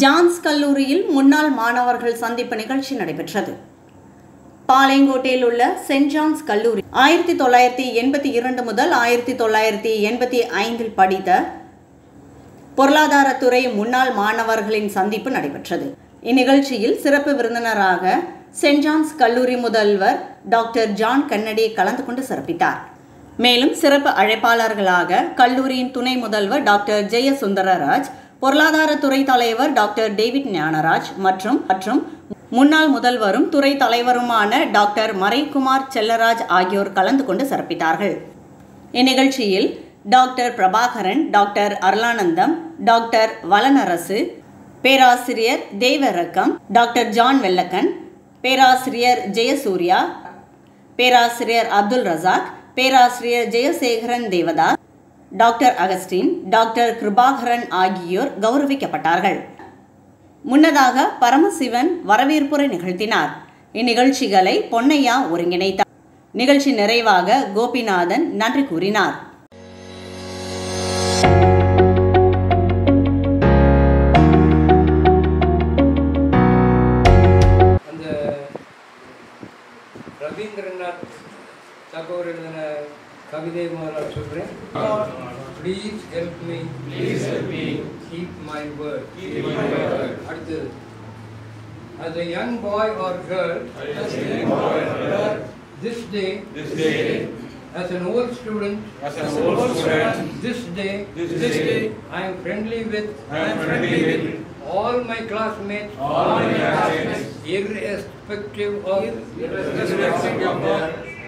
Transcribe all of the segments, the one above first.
John's கல்லூரியில் முன்னாள் மாணவர்கள் சந்திப்பு நிகழ்ச்சி நடைபெற்றது. பாளையங்கோட்டையில் உள்ள சென்ட் ஜான்ஸ் கல்லூரி ஆயிரத்தி தொள்ளாயிரத்தி எண்பத்தி இரண்டு முதல் ஆயிரத்தி தொள்ளாயிரத்தி எண்பத்தி ஐந்தில் படித்த பொருளாதாரத்துறை முன்னாள் மாணவர்களின் சந்திப்பு நடைபெற்றது. இந்நிகழ்ச்சியில் சிறப்பு விருந்தினராக சென்ட் ஜான்ஸ் கல்லூரி முதல்வர் டாக்டர் ஜான் கன்னடி கலந்து கொண்டு சிறப்பித்தார். மேலும் சிறப்பு அழைப்பாளர்களாக கல்லூரியின் துணை முதல்வர் டாக்டர் ஜெயசுந்தரராஜ் பொருளாதாரத்துறை தலைவர் டாக்டர் டேவிட் ஞானராஜ் மற்றும் மற்றும் முன்னாள் முதல்வரும் துறை தலைவருமான டாக்டர் மறைக்குமார் செல்லராஜ் ஆகியோர் கலந்து கொண்டு சிறப்பித்தார்கள். இந்நிகழ்ச்சியில் doctor Prabhakaran doctor Arulanandam doctor Valanarasu பேராசிரியர் தேவரக்கம் டாக்டர் ஜான் வெல்லக்கன் பேராசிரியர் ஜெயசூர்யா பேராசிரியர் அப்துல் ரசாக் பேராசிரியர் ஜெயசேகரன் தேவதாஸ் டாக்டர் அகஸ்டின் டாக்டர் கிருபாகரன் ஆகியோர் கௌரவிக்கப்பட்டார்கள். முன்னதாக பரமசிவன் வரவேற்புரை நிகழ்த்தினார். இந்நிகழ்ச்சிகளை பொன்னையா ஒருங்கிணைத்தார். நிகழ்ச்சி நிறைவாக கோபிநாதன் நன்றி கூறினார். ரவீந்திரநாத் தாகூர் எழுதின Kavidev Maharaj children. Please help me. Please help me. Keep my word. Keep my word. As a young boy or girl, as a young boy or girl, this day, this day, as an old student, as an old student, this day, this day, I am friendly with, I am friendly with all my classmates, all my classmates, irrespective of, irrespective of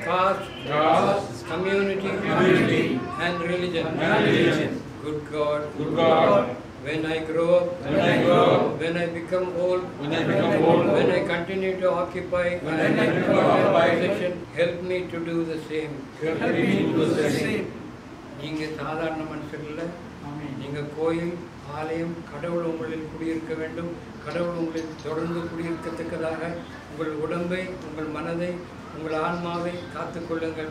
caste, caste, community, community, and religion. and religion. Good God, Good God, when I grow up, when I grow up, when I become old, when I become old, when I continue to occupy when I continue to occupy position, help me to do the same. help me to do the same. நீங்க சாதாரண மனுஷர் இல்ல நீங்க கோயில் ஆலயம் கடவுள் உங்களில் குடியிருக்க வேண்டும் கடவுள் உங்களில் தொடர்ந்து குடியிருக்கத்தக்கதாக உங்கள் உடம்பை உங்கள் மனதை உங்கள் ஆன்மாவை காத்துக்கொள்ளுங்கள்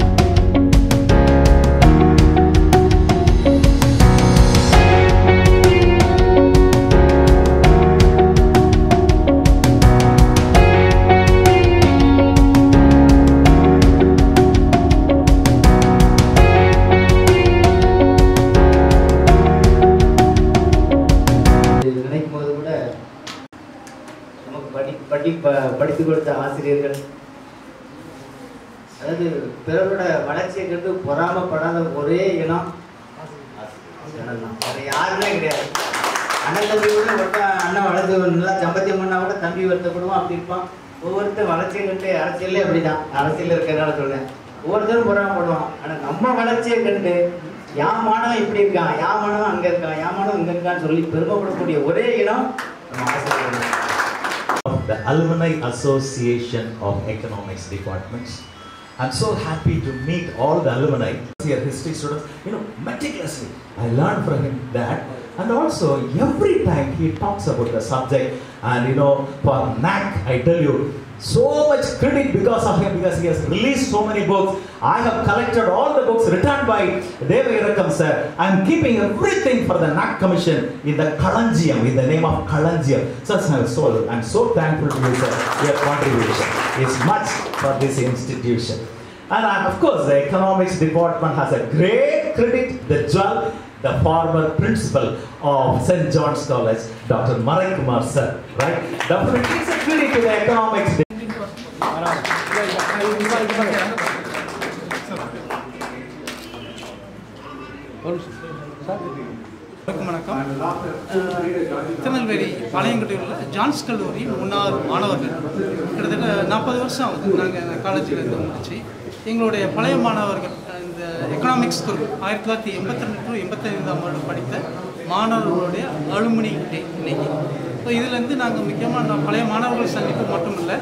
படி ப- படித்து கொடுத்த ஆசிரியர்கள். அதாவது பிறரோட வளர்ச்சியை கண்டு பொறாமப்படாத ஒரே இனம் வேற யாருமே கிடையாது. அண்ணன் தம்பி கூட அண்ணன் வளர்ந்து நல்லா சம்பத்தியம் பண்ணா கூட தம்பி வருத்தப்படுவான் அப்படி இருப்பான். ஒவ்வொருத்தர் வளர்ச்சியை கண்டு அரசியல்லே அப்படிதான். அரசியல் இருக்கிறனால சொல்றேன். ஒவ்வொருத்தரும் பொறாமப்படுவான். ஆனால் நம்ம வளர்ச்சியை கண்டு யான் மாணவன் இப்படி இருக்கான் யான் மாணவன் அங்கே இருக்கான் யான் மாணவன் இங்கே இருக்கான்னு சொல்லி பெருமைப்படக்கூடிய ஒரே இனம் நம்ம ஆசிரியர்கள். Of the Alumni Association of Economics Departments. I'm so happy to meet all the alumni, here history students, you know, meticulously. I learned from him that. And also, every time he talks about the subject, and you know, for NAC, I tell you, so much credit because of him, because he has released so many books. I have collected all the books written by Deva Irakam sir. I'm keeping everything for the NAC commission in the Kalanjiam, in the name of Kalanjiam. So, so, so I'm so thankful to you, sir. Your contribution is much for this institution. And uh, of course, the economics department has a great credit, the jewel, the former principal of St. John's College, Dr. Marai Kumar, sir. Right? Definitely, it's a credit to the economics Tirunelveli பாளையங்கோட்டையில் உள்ள John's கல்லூரி முன்னாள் மாணவர்கள் கிட்டத்தட்ட நாற்பது வருஷம் ஆகுது நாங்கள் காலேஜில் இருந்து முடிச்சு எங்களுடைய பழைய மாணவர்கள் எக்கனாமிக்ஸ் ஸ்கூல் ஆயிரத்தி தொள்ளாயிரத்தி எண்பத்தி ரெண்டு டு எண்பத்தைந்தாம் ஆண்டு படித்த மாணவர்களுடைய அலுமினி டே இன்னைக்கு. ஸோ இதுலேருந்து நாங்கள் முக்கியமாக நான் பழைய மாணவர்கள் சந்திப்பு மட்டும் இல்லை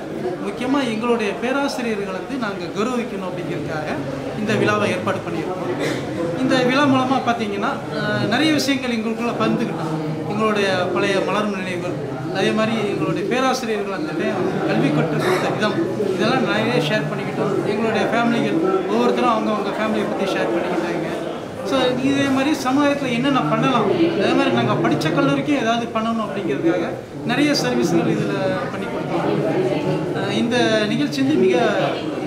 முக்கியமாக எங்களுடைய பேராசிரியர்களை வந்து நாங்கள் கௌரவிக்கணும் அப்படிங்கிறதுக்காக இந்த விழாவை ஏற்பாடு பண்ணியிருக்கோம். இந்த விழா மூலமாக பார்த்தீங்கன்னா நிறைய விஷயங்கள் எங்களுக்குள்ளே பகிர்ந்துக்கிட்டோம் எங்களுடைய பழைய மலர் நினைவுகள் அதே மாதிரி எங்களுடைய பேராசிரியர்கள் அந்த டைம் கல்வி கற்றுக் கொடுத்த விதம் இதெல்லாம் நிறைய ஷேர் பண்ணிக்கிட்டோம். எங்களுடைய ஃபேமிலிகள் ஒவ்வொருத்தரும் அவங்கவுங்க ஃபேமிலியை பற்றி ஷேர் பண்ணிக்கிட்டாங்க. ஸோ இதே மாதிரி சமுதாயத்தில் என்னென்ன பண்ணலாம்? அதே மாதிரி நாங்கள் படித்த கல்லூரிக்கும் ஏதாவது பண்ணணும் அப்படிங்கிறதுக்காக நிறைய சர்வீஸ்கள் இதில் பண்ணி கொடுத்தோம். இந்த நிகழ்ச்சி வந்து மிக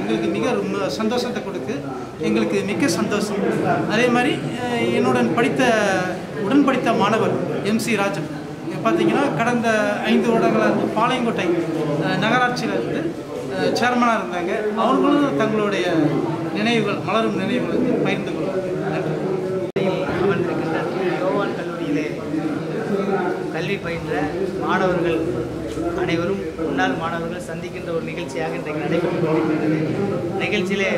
எங்களுக்கு மிக ரொம்ப சந்தோஷத்தை கொடுக்கு. எங்களுக்கு மிக்க சந்தோஷம். அதே மாதிரி என்னுடன் படித்த உடன் படித்த மாணவர் எம்சி ராஜன். பார்த்தீங்கன்னா கடந்த ஐந்து வருடங்களாக இருந்து பாளையங்கோட்டை நகராட்சியில் இருந்து சேர்மனாக இருந்தாங்க. அவர்களும் தங்களுடைய நினைவுகள் மலரும் நினைவுகள் வந்து பகிர்ந்து கொள்வாங்க யோவான் கல்லூரியிலே கல்வி பயின்ற மாணவர்கள் அனைவரும் முன்னாள் மாணவர்கள் சந்திக்கின்ற ஒரு நிகழ்ச்சியாக இன்றைக்கு நடைபெற்று கொண்டிருக்கிறது. நிகழ்ச்சியிலே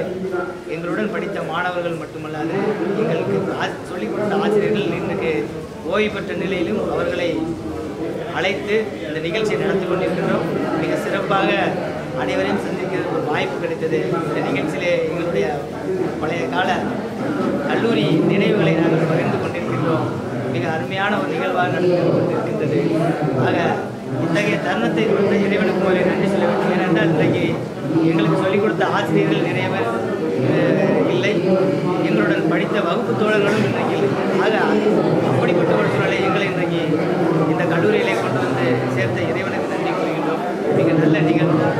எங்களுடன் படித்த மாணவர்கள் மட்டுமல்லாது எங்களுக்கு ஆ- சொல்லிக் கொடுத்த ஆசிரியர்கள் இன்றைக்கு ஓய்வு பெற்ற நிலையிலும் அவர்களை அழைத்து இந்த நிகழ்ச்சியை நடத்தி கொண்டிருக்கின்றோம். மிக சிறப்பாக அனைவரையும் சந்திக்கிற ஒரு வாய்ப்பு கிடைத்தது. இந்த நிகழ்ச்சியிலே எங்களுடைய பழைய கால கல்லூரி நினைவுகளை நாங்கள் பகிர்ந்து கொண்டிருக்கின்றோம். மிக அருமையான ஒரு நிகழ்வாக நடந்து கொண்டிருக்கின்றது. ஆக இத்தகைய தருணத்தை கொடுத்த இறைவனுக்கு ஒரு நன்றி சொல்ல வேண்டும். ஏனென்றால் இன்றைக்கு எங்களுக்கு சொல்லிக் கொடுத்த ஆசிரியர்கள் நிறைய பேர் இல்லை. எங்களுடன் படித்த வகுப்பு தோழர்களும் இன்றைக்கு ஆக அப்படிப்பட்ட ஒரு சூழலை எங்களை இன்றைக்கு கல்லூரியிலே கொண்டு வந்து சேர்த்த இறைவனுக்கு நன்றி கூறுகின்றோம். மிக நல்ல நிகழ்வு.